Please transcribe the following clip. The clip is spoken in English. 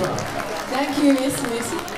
Thank you, Miss Lucy.